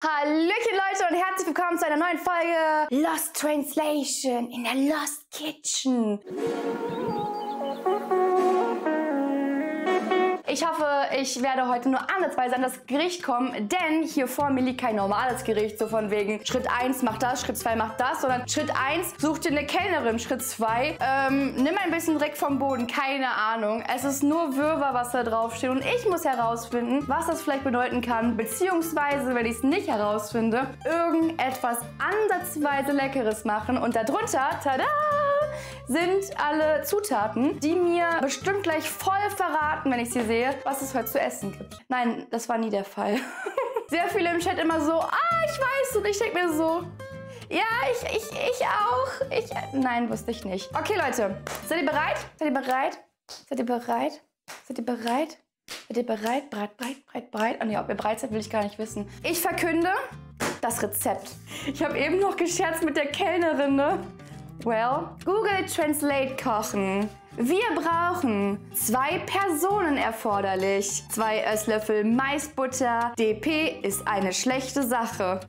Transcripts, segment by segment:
Hallöchen Leute und herzlich willkommen zu einer neuen Folge Lost Translation in der Lost Kitchen. Ich hoffe, ich werde heute nur ansatzweise an das Gericht kommen, denn hier vor mir liegt kein normales Gericht, so von wegen Schritt 1 macht das, Schritt 2 macht das, sondern Schritt 1 such dir eine Kellnerin, Schritt 2 ähm, nimm ein bisschen Dreck vom Boden, keine Ahnung. Es ist nur Wirrwarr, was da drauf steht und ich muss herausfinden, was das vielleicht bedeuten kann, beziehungsweise, wenn ich es nicht herausfinde, irgendetwas ansatzweise Leckeres machen und darunter, tada! Sind alle Zutaten, die mir bestimmt gleich voll verraten, wenn ich sie sehe, was es heute zu essen gibt. Nein, das war nie der Fall. Sehr viele im Chat immer so, ah, ich weiß und ich denke mir so, ja, ich, ich, ich auch. Ich, nein, wusste ich nicht. Okay, Leute, seid ihr bereit? Seid ihr bereit? Seid ihr bereit? Seid ihr bereit? Seid ihr bereit? Breit, breit, breit, breit. Oh nee, ob ihr bereit seid, will ich gar nicht wissen. Ich verkünde das Rezept. Ich habe eben noch gescherzt mit der Kellnerin, ne? Well, Google Translate kochen. Wir brauchen zwei Personen erforderlich. Zwei Esslöffel Maisbutter. DP ist eine schlechte Sache.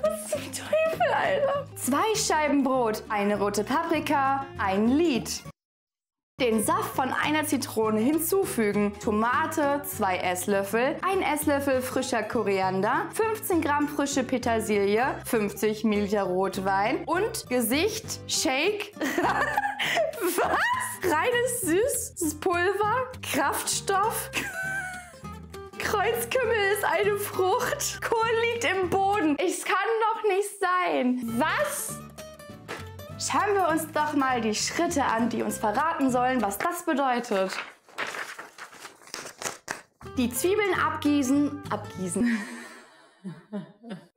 Was zum Teufel, Alter? Zwei Scheiben Brot, eine rote Paprika, ein Lied. Den Saft von einer Zitrone hinzufügen. Tomate 2 Esslöffel, 1 Esslöffel frischer Koriander, 15 Gramm frische Petersilie, 50 Milliliter Rotwein und Gesicht, Shake. Was? Reines süßes Pulver, Kraftstoff. Kreuzkümmel ist eine Frucht. Kohl liegt im Boden. Es kann doch nicht sein. Was? Schauen wir uns doch mal die Schritte an, die uns verraten sollen, was das bedeutet. Die Zwiebeln abgießen, abgießen.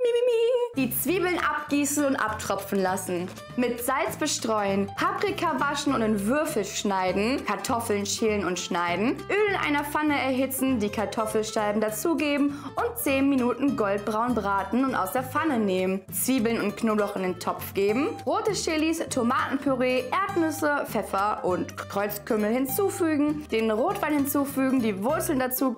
Die Zwiebeln abgießen und abtropfen lassen. Mit Salz bestreuen, Paprika waschen und in Würfel schneiden, Kartoffeln schälen und schneiden, Öl in einer Pfanne erhitzen, die Kartoffelscheiben dazugeben und 10 Minuten goldbraun braten und aus der Pfanne nehmen. Zwiebeln und Knoblauch in den Topf geben, rote Chilis, Tomatenpüree, Erdnüsse, Pfeffer und Kreuzkümmel hinzufügen, den Rotwein hinzufügen, die Wurzeln dazu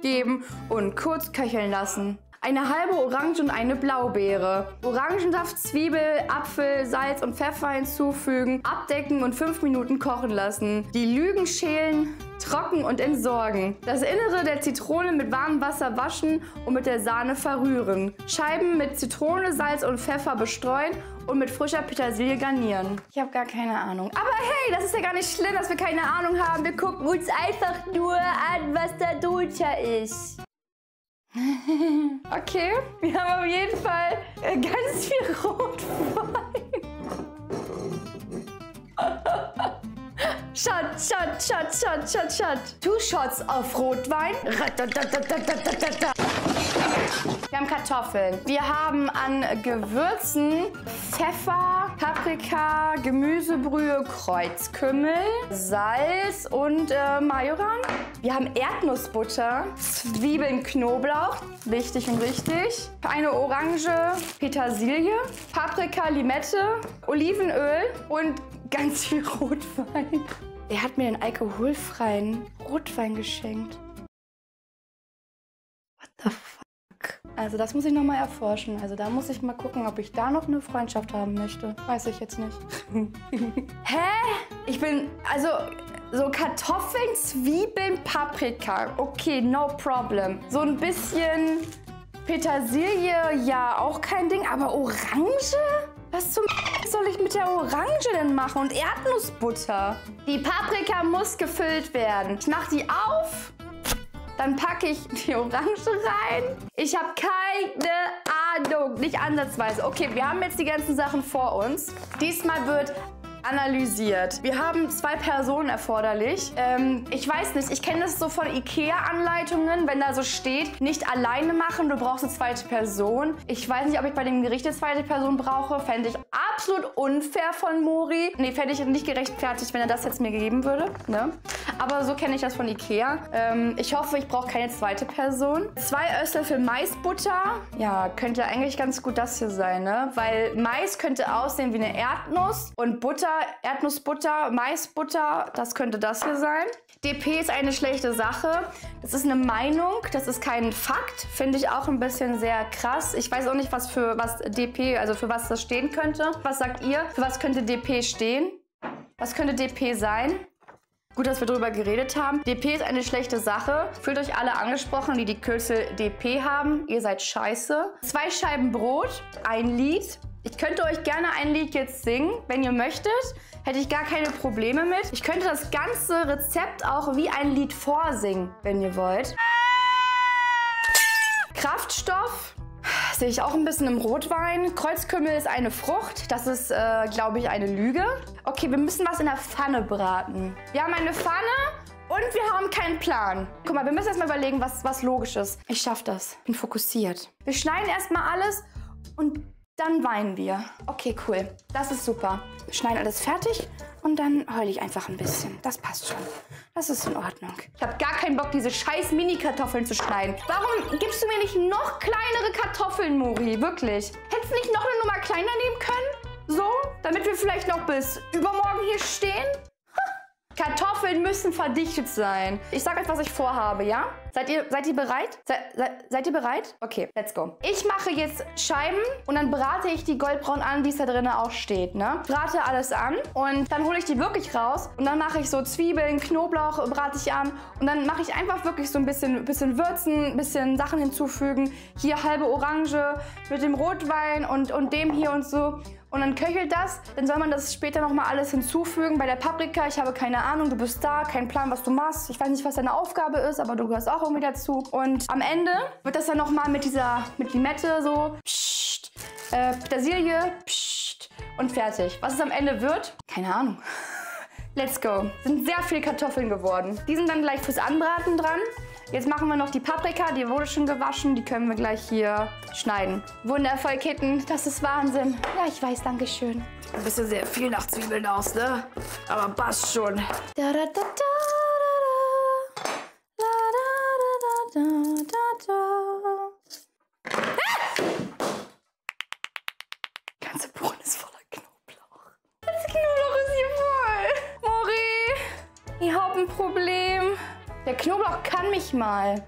geben und kurz köcheln lassen eine halbe Orange und eine Blaubeere. Orangensaft, Zwiebel, Apfel, Salz und Pfeffer hinzufügen, abdecken und 5 Minuten kochen lassen. Die Lügen schälen, trocken und entsorgen. Das Innere der Zitrone mit warmem Wasser waschen und mit der Sahne verrühren. Scheiben mit Zitrone, Salz und Pfeffer bestreuen und mit frischer Petersilie garnieren. Ich habe gar keine Ahnung. Aber hey, das ist ja gar nicht schlimm, dass wir keine Ahnung haben. Wir gucken uns einfach nur an, was da drunter ist. Okay, wir haben auf jeden Fall äh, ganz viel Rotwein. Shot, shot, shot, shot, shot, shot. Two shots auf Rotwein. Wir haben Kartoffeln. Wir haben an Gewürzen Pfeffer, Paprika, Gemüsebrühe, Kreuzkümmel, Salz und äh, Majoran. Wir haben Erdnussbutter, Zwiebeln, Knoblauch, wichtig und richtig. Eine Orange, Petersilie, Paprika, Limette, Olivenöl und ganz viel Rotwein. Er hat mir einen alkoholfreien Rotwein geschenkt. What the fuck? Also das muss ich nochmal erforschen. Also da muss ich mal gucken, ob ich da noch eine Freundschaft haben möchte. Weiß ich jetzt nicht. Hä? Ich bin, also so Kartoffeln, Zwiebeln, Paprika. Okay, no problem. So ein bisschen Petersilie, ja, auch kein Ding. Aber Orange? Was zum soll ich mit der Orange denn machen? Und Erdnussbutter. Die Paprika muss gefüllt werden. Ich mache die auf. Dann packe ich die Orange rein. Ich habe keine Ahnung. Nicht ansatzweise. Okay, wir haben jetzt die ganzen Sachen vor uns. Diesmal wird analysiert. Wir haben zwei Personen erforderlich. Ähm, ich weiß nicht, ich kenne das so von Ikea-Anleitungen, wenn da so steht, nicht alleine machen, du brauchst eine zweite Person. Ich weiß nicht, ob ich bei dem Gericht eine zweite Person brauche. Fände ich absolut unfair von Mori. Nee, fände ich nicht gerechtfertigt, wenn er das jetzt mir gegeben würde. Ne? Aber so kenne ich das von Ikea. Ähm, ich hoffe, ich brauche keine zweite Person. Zwei Esslöffel Maisbutter. Ja, könnte eigentlich ganz gut das hier sein, ne? Weil Mais könnte aussehen wie eine Erdnuss und Butter, Erdnussbutter, Maisbutter, das könnte das hier sein. DP ist eine schlechte Sache. Das ist eine Meinung, das ist kein Fakt. Finde ich auch ein bisschen sehr krass. Ich weiß auch nicht, was für was DP, also für was das stehen könnte. Was sagt ihr? Für was könnte DP stehen? Was könnte DP sein? Gut, dass wir darüber geredet haben. DP ist eine schlechte Sache. Fühlt euch alle angesprochen, die die Kürzel DP haben. Ihr seid scheiße. Zwei Scheiben Brot, ein Lied. Ich könnte euch gerne ein Lied jetzt singen, wenn ihr möchtet. Hätte ich gar keine Probleme mit. Ich könnte das ganze Rezept auch wie ein Lied vorsingen, wenn ihr wollt. Kraftstoff sehe ich auch ein bisschen im Rotwein. Kreuzkümmel ist eine Frucht. Das ist, äh, glaube ich, eine Lüge. Okay, wir müssen was in der Pfanne braten. Wir haben eine Pfanne und wir haben keinen Plan. Guck mal, wir müssen erstmal überlegen, was, was logisch ist. Ich schaffe das. Bin fokussiert. Wir schneiden erstmal alles und dann weinen wir. Okay, cool. Das ist super. Wir schneiden alles fertig und dann heule ich einfach ein bisschen. Das passt schon. Das ist in Ordnung. Ich habe gar keinen Bock, diese scheiß Mini-Kartoffeln zu schneiden. Warum gibst du mir nicht noch kleinere Kartoffeln, Mori? Wirklich. Hättest du nicht noch eine Nummer kleiner nehmen können? So? Damit wir vielleicht noch bis übermorgen hier stehen? Kartoffeln müssen verdichtet sein. Ich sage euch, was ich vorhabe, ja? Seid ihr, seid ihr bereit? Se, se, seid ihr bereit? Okay, let's go. Ich mache jetzt Scheiben und dann brate ich die goldbraun an, wie es da drin auch steht, ne? Brate alles an und dann hole ich die wirklich raus und dann mache ich so Zwiebeln, Knoblauch brate ich an und dann mache ich einfach wirklich so ein bisschen, bisschen Würzen, ein bisschen Sachen hinzufügen. Hier halbe Orange mit dem Rotwein und, und dem hier und so. Und dann köchelt das. Dann soll man das später nochmal alles hinzufügen. Bei der Paprika, ich habe keine Ahnung, du bist da, kein Plan, was du machst. Ich weiß nicht, was deine Aufgabe ist, aber du gehörst auch irgendwie dazu. Und am Ende wird das dann nochmal mit dieser, mit Limette so, pssst, äh, Petersilie, pssst, und fertig. Was es am Ende wird, keine Ahnung. Let's go. Sind sehr viele Kartoffeln geworden. Die sind dann gleich fürs Anbraten dran. Jetzt machen wir noch die Paprika, die wurde schon gewaschen. Die können wir gleich hier schneiden. Wundervoll, Kitten. Das ist Wahnsinn. Ja, ich weiß, danke schön. Ein bisschen sehr viel nach Zwiebeln aus, ne? Aber passt schon. Da, da, da, da, Der Knoblauch kann mich mal.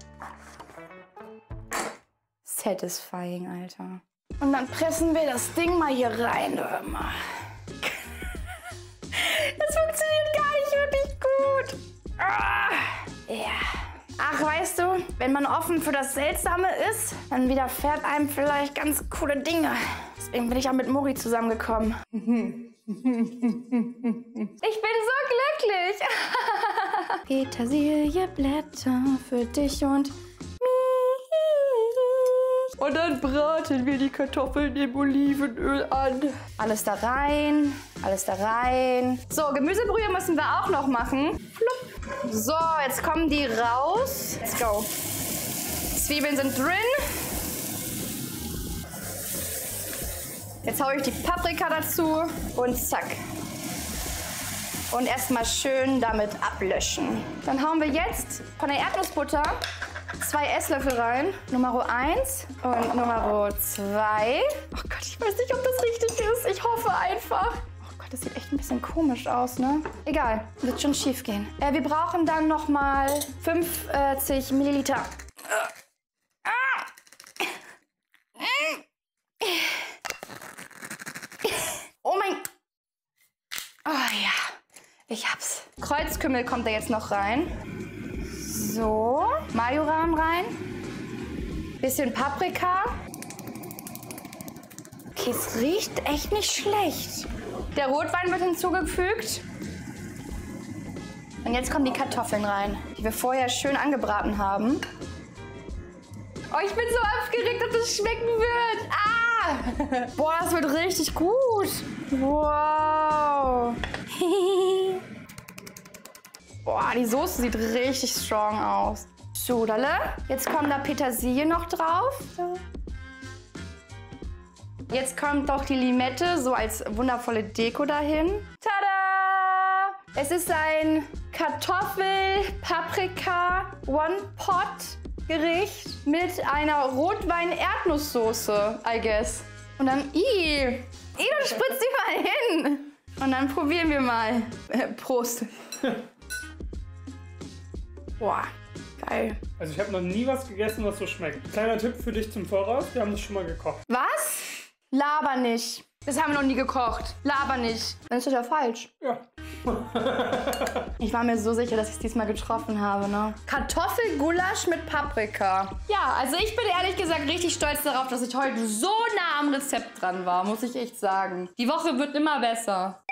Satisfying, Alter. Und dann pressen wir das Ding mal hier rein, mal. Das funktioniert gar nicht wirklich gut. Ah, ja. Ach, weißt du, wenn man offen für das Seltsame ist, dann widerfährt einem vielleicht ganz coole Dinge. Deswegen bin ich auch mit Mori zusammengekommen. Ich bin so glücklich. Petersilieblätter für dich und mich. Und dann braten wir die Kartoffeln im Olivenöl an. Alles da rein, alles da rein. So, Gemüsebrühe müssen wir auch noch machen. Flupp. So, jetzt kommen die raus. Let's go. Zwiebeln sind drin. Jetzt haue ich die Paprika dazu und zack. Und erstmal schön damit ablöschen. Dann hauen wir jetzt von der Erdnussbutter zwei Esslöffel rein. Nummer 1 und Nummer 2. Oh Gott, ich weiß nicht, ob das richtig ist. Ich hoffe einfach. Oh Gott, das sieht echt ein bisschen komisch aus, ne? Egal, wird schon schief gehen. Äh, wir brauchen dann nochmal 50 Milliliter Ich hab's. Kreuzkümmel kommt da jetzt noch rein. So, Majoran rein. Bisschen Paprika. Okay, es riecht echt nicht schlecht. Der Rotwein wird hinzugefügt. Und jetzt kommen die Kartoffeln rein, die wir vorher schön angebraten haben. Oh, ich bin so aufgeregt, dass es schmecken wird. Ah! Boah, das wird richtig gut. Wow. Boah, die Soße sieht richtig strong aus. Schudale. Jetzt kommt da Petersilie noch drauf. Jetzt kommt doch die Limette so als wundervolle Deko dahin. Tada! Es ist ein Kartoffel-Paprika-One-Pot-Gericht mit einer Rotwein-Erdnusssoße, I guess. Und dann, ih, ih, du spritzt die mal hin. Und dann probieren wir mal. Äh, Prost. Boah, geil. Also ich habe noch nie was gegessen, was so schmeckt. Kleiner Tipp für dich zum Voraus, wir haben das schon mal gekocht. Was? Laber nicht. Das haben wir noch nie gekocht. Laber nicht. Dann ist das ja falsch. Ja. Ich war mir so sicher, dass ich es diesmal getroffen habe, ne? Kartoffelgulasch mit Paprika. Ja, also ich bin ehrlich gesagt richtig stolz darauf, dass ich heute so nah am Rezept dran war, muss ich echt sagen. Die Woche wird immer besser.